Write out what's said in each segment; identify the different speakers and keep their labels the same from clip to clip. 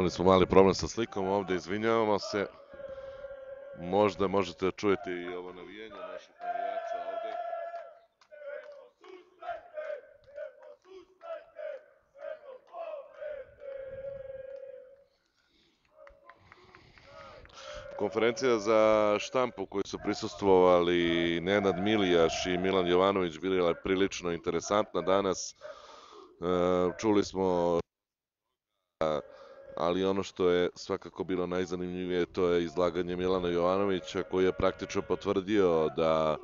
Speaker 1: Imali smo mali problem sa slikom ovde, izvinjavamo se. Možda možete da čujete i ovo navijenje naših navijača ovde. Konferencija za štampu koju su prisustvovali Nenad Milijaš i Milan Jovanović bila je prilično interesantna danas. E, čuli smo ali ono što je svakako bilo najzanimljivije to je izlaganje Milana Jovanovića koji je praktično potvrdio da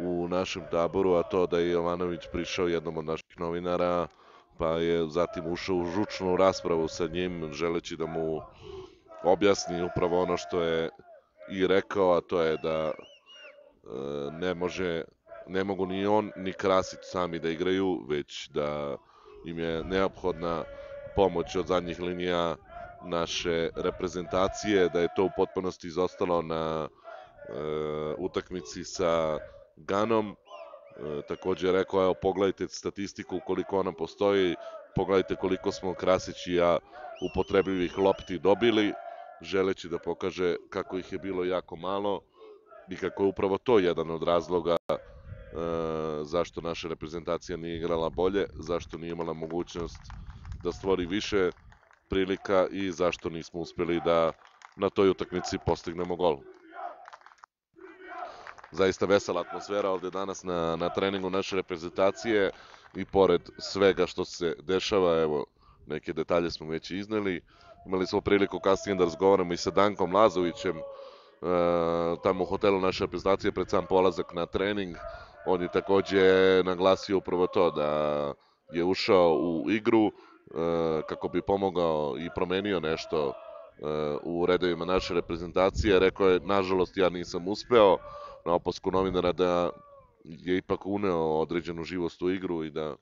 Speaker 1: u našem taboru, a to da je Jovanović prišao jednom od naših novinara, pa je zatim ušao u žučnu raspravu sa njim, želeći da mu objasni upravo ono što je i rekao, a to je da e, ne može ne mogu ni on ni Krasić sami da igraju, već da im je neophodna pomoć od zadnjih linija naše reprezentacije, da je to u potpunosti izostalo na e, utakmici sa Ganom. E, takođe je rekao, evo pogledajte statistiku koliko ona postoji, pogledajte koliko smo Krasić i ja upotrebljivih lopti dobili, želeći da pokaže kako ih je bilo jako malo i kako je upravo to jedan od razloga e, zašto naša reprezentacija nije igrala bolje, zašto nije imala mogućnost da stvori više prilika i zašto nismo uspeli da na toj utakmici postignemo gol zaista vesela atmosfera ovde danas na, na treningu naše reprezentacije i pored svega što se dešava, evo, neke detalje smo već izneli. Imali smo priliku kasnije da razgovaramo i sa Dankom Lazovićem, e, tamo u hotelu naše reprezentacije pred sam polazak na trening. On je takođe naglasio upravo to da je ušao u igru e, kako bi pomogao i promenio nešto e, u redovima naše reprezentacije. Rekao je, nažalost, ja nisam uspeo, na opasku novinara da je ipak uneo određenu živost u igru i da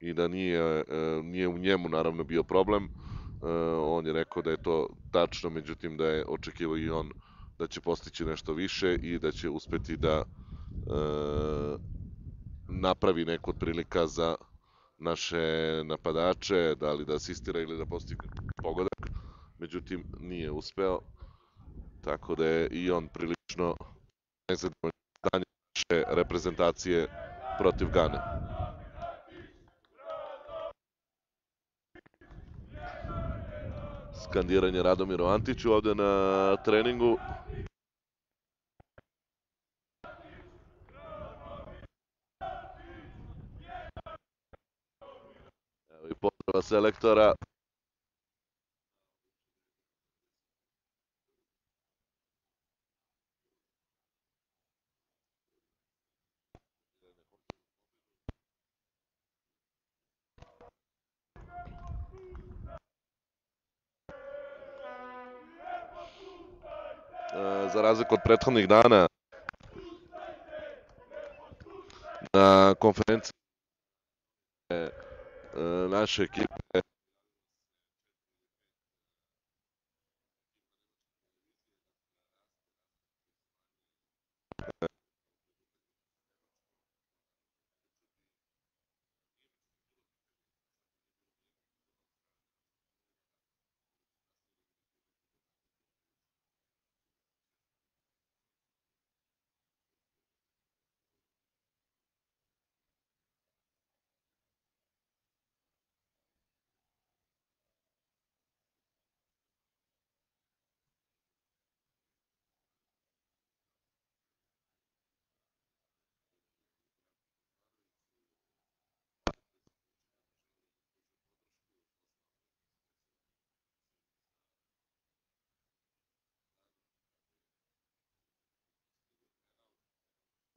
Speaker 1: i da nije, e, nije u njemu naravno bio problem. E, on je rekao da je to tačno, međutim da je očekivao i on da će postići nešto više i da će uspeti da e, napravi neku od prilika za naše napadače, da li da asistira ili da postigne pogodak. Međutim, nije uspeo, tako da je i on prilično nezadovoljno stanje reprezentacije protiv Gane. Skandiranje Radomiru Antiću ovde na treningu. Evo i pozdrava selektora. Za razliku od prethodnih dana na konferenciji e, naše ekipe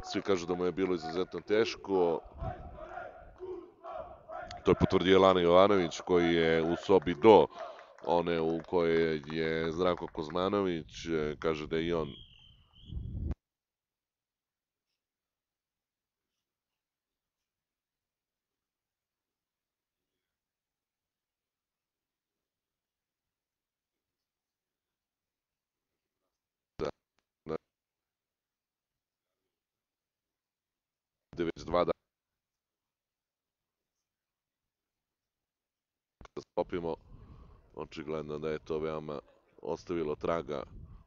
Speaker 1: Svi kažu da mu je bilo izuzetno teško. To je potvrdio Lana Jovanović koji je u sobi do one u kojoj je Zdravko Kozmanović. Kaže da je i on već dva dana da skopimo. Očigledno da je to veoma ostavilo traga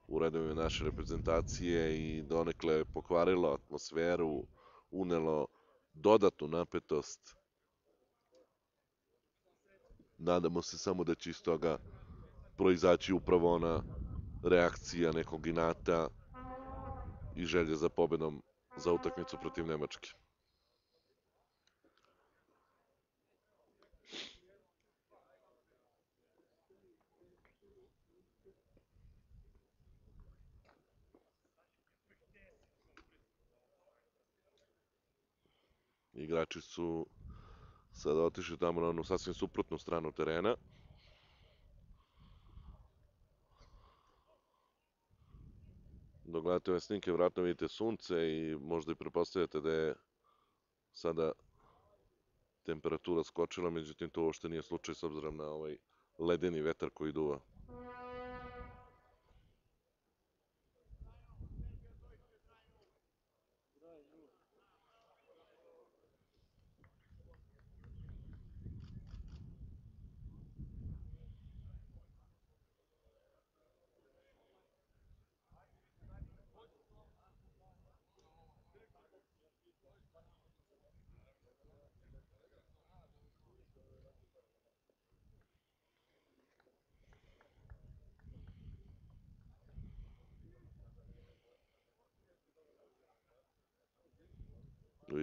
Speaker 1: u redovima naše reprezentacije i donekle pokvarilo atmosferu, unelo dodatnu napetost. Nadamo se samo da će iz toga proizaći upravo ona reakcija nekog inata i želje za pobedom za utakmicu protiv Nemačke. Igrači su sada otišli tamo na onu sasvim suprotnu stranu terena. Dok gledate ove snimke, vratno vidite sunce i možda i prepostavljate da je sada temperatura skočila, međutim to uopšte nije slučaj s obzirom na ovaj ledeni vetar koji duva.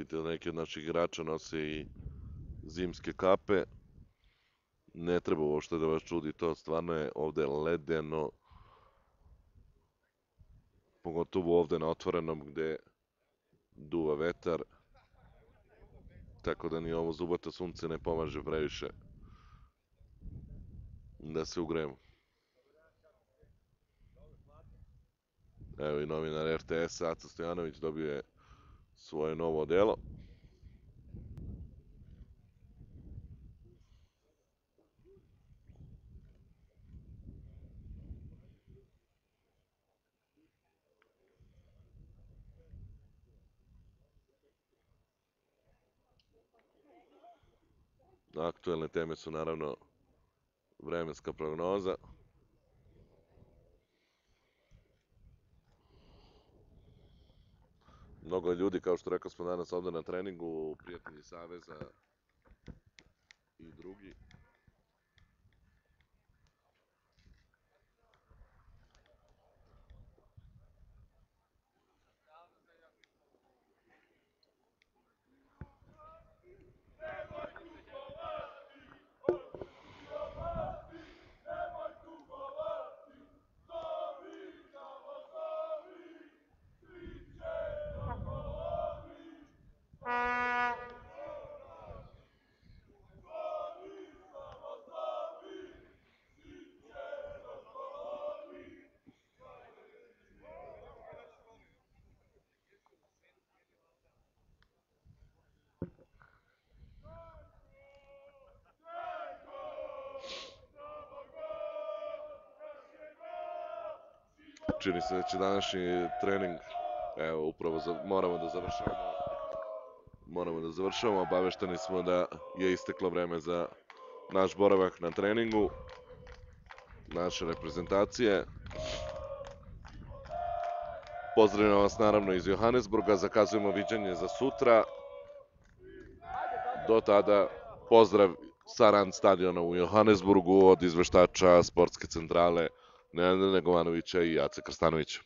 Speaker 1: Vidite da neki od naših igrača nose i zimske kape. Ne treba uopšte da vas čudi to, stvarno je ovde ledeno. Pogotovo ovde na otvorenom gde duva vetar. Tako da ni ovo zubato sunce ne pomaže previše da se ugrejemo. Evo i novinar RTS Aca Stojanović dobio je svoje novo delo. Aktuelne teme su naravno vremenska prognoza. Mnogo ljudi, kao što rekao smo danas ovde na treningu, prijatelji Saveza i drugi. Čini se da će današnji trening, evo upravo za, moramo da završavamo. Moramo da završavamo, obavešteni smo da je isteklo vreme za naš boravak na treningu naše reprezentacije. Pozdravljamo vas naravno iz Johannesburga, zakazujemo viđanje za sutra. Do tada pozdrav sa Rand stadiona u Johannesburgu od izveštača sportske centrale Nenada Negovanovića i Jace Krstanovića.